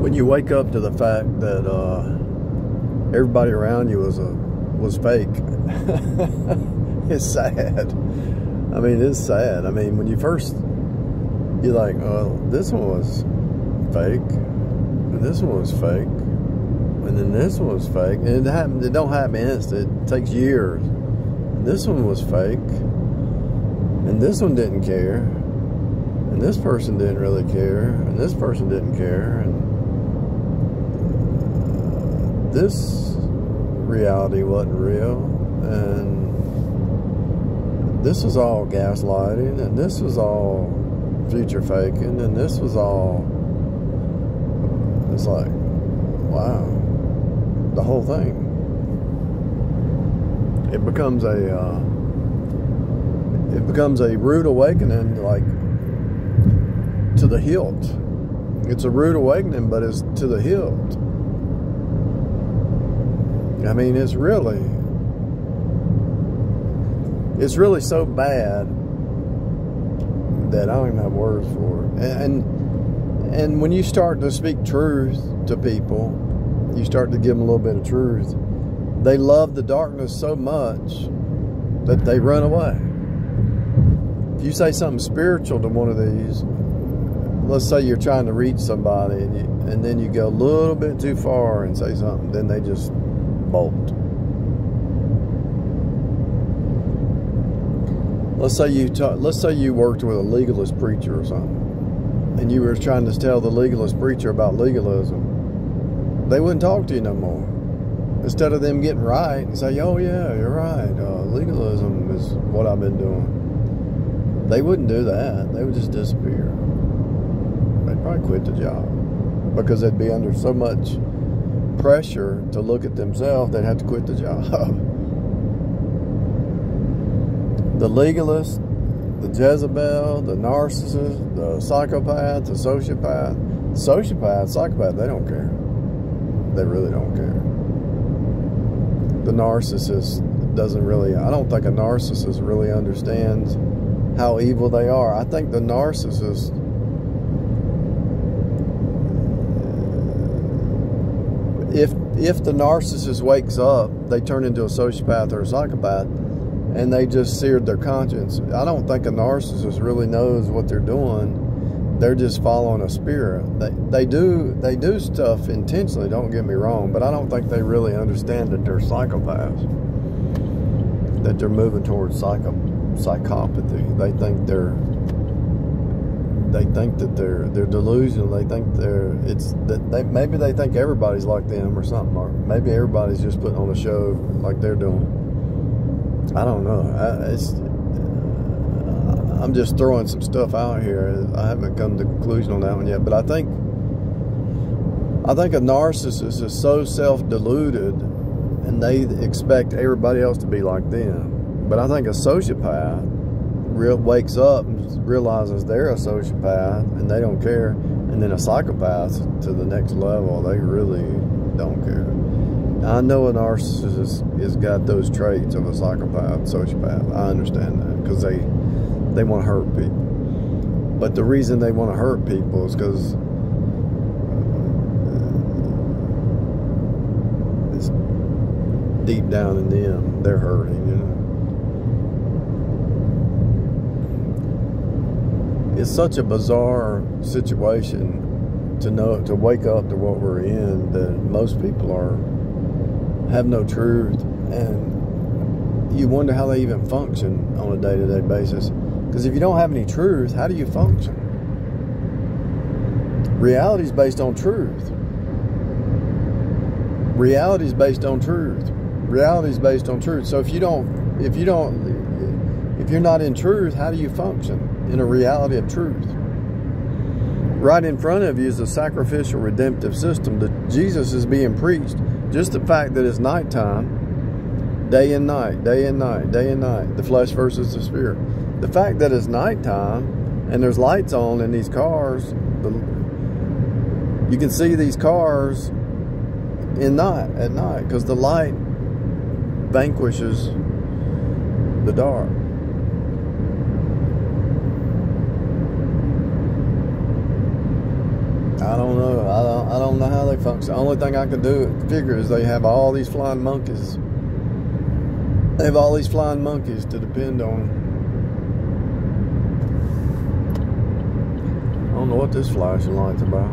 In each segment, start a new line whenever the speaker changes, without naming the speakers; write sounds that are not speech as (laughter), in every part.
when you wake up to the fact that uh, everybody around you was a was fake, (laughs) it's sad. I mean, it's sad. I mean, when you first you're like, oh, this one was fake, and this one was fake, and then this one was fake, and it happened. It don't happen instant. It takes years. This one was fake, and this one didn't care, and this person didn't really care, and this person didn't care, and this reality wasn't real, and this was all gaslighting, and this was all future faking, and this was all. It's like, wow, the whole thing. It becomes a. Uh, it becomes a rude awakening, like to the hilt. It's a rude awakening, but it's to the hilt. I mean, it's really, it's really so bad that I don't even have words for it. And and when you start to speak truth to people, you start to give them a little bit of truth. They love the darkness so much that they run away. If you say something spiritual to one of these, let's say you're trying to reach somebody and, you, and then you go a little bit too far and say something, then they just bolt. Let's say you let's say you worked with a legalist preacher or something, and you were trying to tell the legalist preacher about legalism. They wouldn't talk to you no more. Instead of them getting right and say, "Oh yeah, you're right. Uh, legalism is what I've been doing," they wouldn't do that. They would just disappear. They'd probably quit the job because they'd be under so much pressure to look at themselves. They'd have to quit the job. (laughs) the legalist, the Jezebel, the narcissist, the psychopath, the sociopath. Sociopath, psychopath, they don't care. They really don't care. The narcissist doesn't really, I don't think a narcissist really understands how evil they are. I think the narcissist if if the narcissist wakes up, they turn into a sociopath or a psychopath and they just seared their conscience. I don't think a narcissist really knows what they're doing. They're just following a spirit. They they do they do stuff intentionally. Don't get me wrong, but I don't think they really understand that they're psychopaths. That they're moving towards psycho psychopathy. They think they're they think that they're they're delusional. They think they're it's that they maybe they think everybody's like them or something. Or maybe everybody's just putting on a show like they're doing. I don't know. I, it's I'm just throwing some stuff out here. I haven't come to conclusion on that one yet, but I think I think a narcissist is so self-deluded and they expect everybody else to be like them. But I think a sociopath real wakes up and realizes they're a sociopath and they don't care, and then a psychopath to the next level, they really don't care. I know a narcissist has got those traits of a psychopath, sociopath. I understand that because they they want to hurt people. But the reason they want to hurt people is because uh, it's deep down in them they're hurting. You know, it's such a bizarre situation to know to wake up to what we're in that most people are have no truth, and you wonder how they even function on a day to day basis. Because if you don't have any truth, how do you function? Reality is based on truth. Reality is based on truth. Reality is based on truth. So if you don't, if you don't, if you're not in truth, how do you function in a reality of truth? Right in front of you is a sacrificial redemptive system that Jesus is being preached just the fact that it's nighttime, day and night, day and night, day and night, the flesh versus the spirit. The fact that it's nighttime and there's lights on in these cars, the, you can see these cars in night at night because the light vanquishes the dark. I don't know. I don't. I don't know how they function. The only thing I can do figure is they have all these flying monkeys. They have all these flying monkeys to depend on. I don't know what this flashing light's about.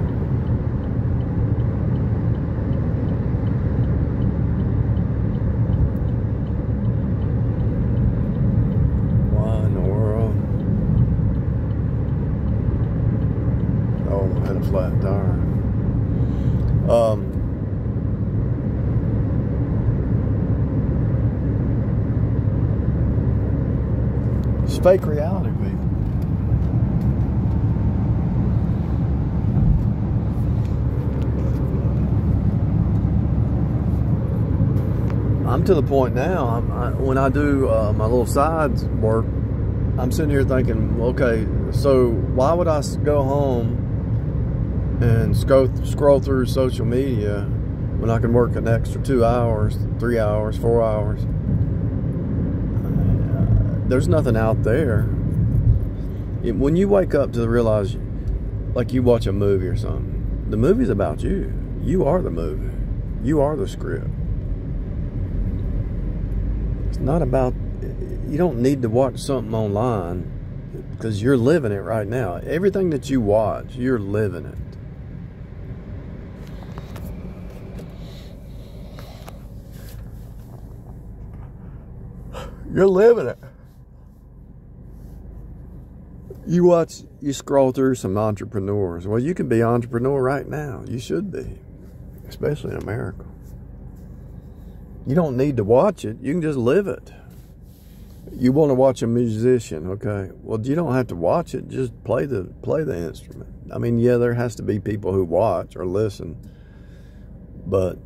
Why in the world? Had a flat tire. Um, it's fake reality, people. I'm to the point now. I, when I do uh, my little sides work, I'm sitting here thinking, okay, so why would I go home and scroll scroll through social media when I can work an extra two hours, three hours, four hours? Uh, there's nothing out there. When you wake up to realize, like you watch a movie or something, the movie's about you. You are the movie. You are the script. It's not about, you don't need to watch something online because you're living it right now. Everything that you watch, you're living it. You're living it. You watch, you scroll through some entrepreneurs. Well, you can be entrepreneur right now. You should be, especially in America. You don't need to watch it. You can just live it. You want to watch a musician, okay? Well, you don't have to watch it. Just play the play the instrument. I mean, yeah, there has to be people who watch or listen, but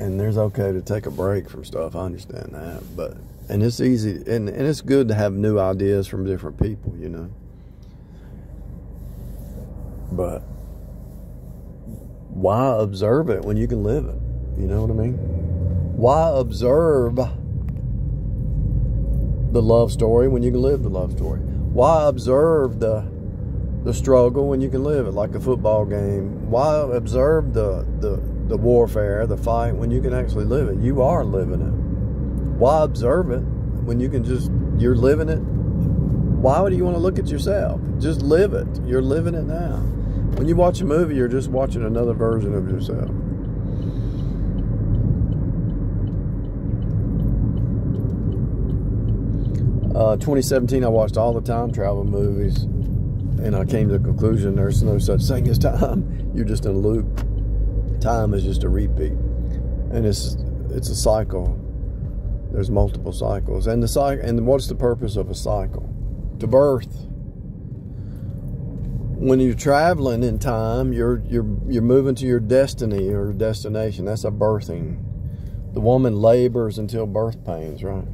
and there's okay to take a break from stuff. I understand that, but and it's easy and and it's good to have new ideas from different people, you know. But why observe it when you can live it? You know what I mean? Why observe the love story when you can live the love story? Why observe the the struggle when you can live it like a football game? Why observe the the the warfare, the fight when you can actually live it? You are living it. Why observe it when you can just you're living it? Why would you want to look at yourself? Just live it. You're living it now. When you watch a movie, you're just watching another version of yourself. Uh, 2017, I watched all the time travel movies, and I came to the conclusion there's no such thing as time. (laughs) You're just in a loop. Time is just a repeat, and it's it's a cycle. There's multiple cycles, and the cycle. And what's the purpose of a cycle? To birth. When you're traveling in time, you're you're you're moving to your destiny or destination. That's a birthing. The woman labors until birth pains, right?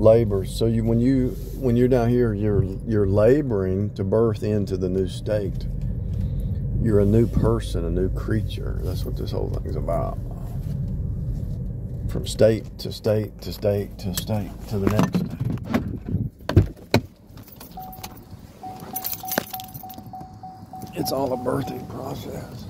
labors. So you when you when you're down here, you're you're laboring to birth into the new state. You're a new person, a new creature. That's what this whole thing's about. From state to state to state to state to the next. It's all a birthing process.